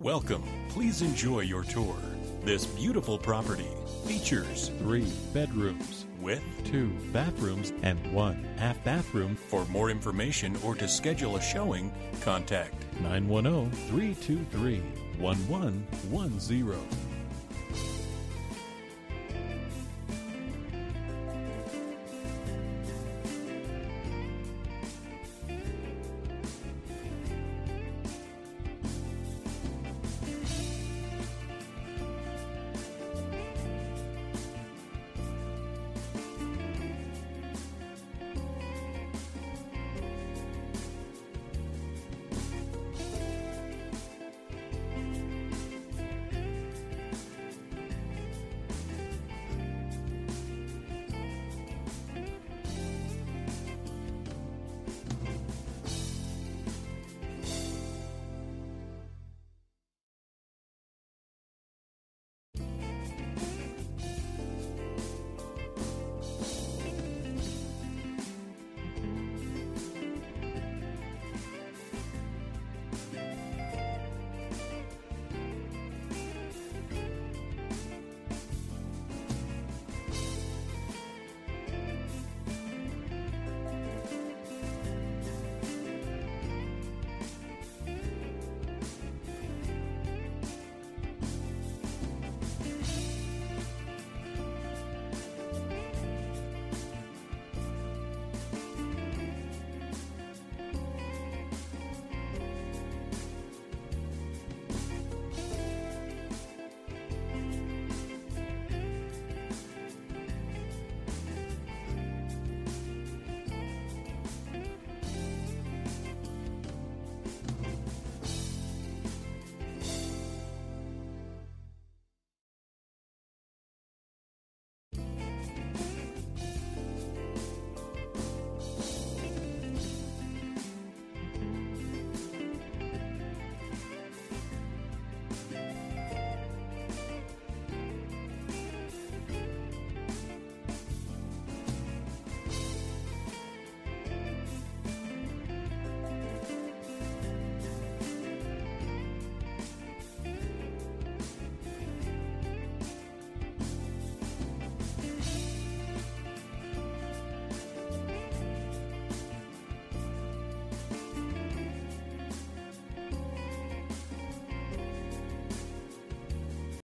Welcome. Please enjoy your tour. This beautiful property features three bedrooms with two bathrooms and one half bathroom. For more information or to schedule a showing, contact 910 323 1110.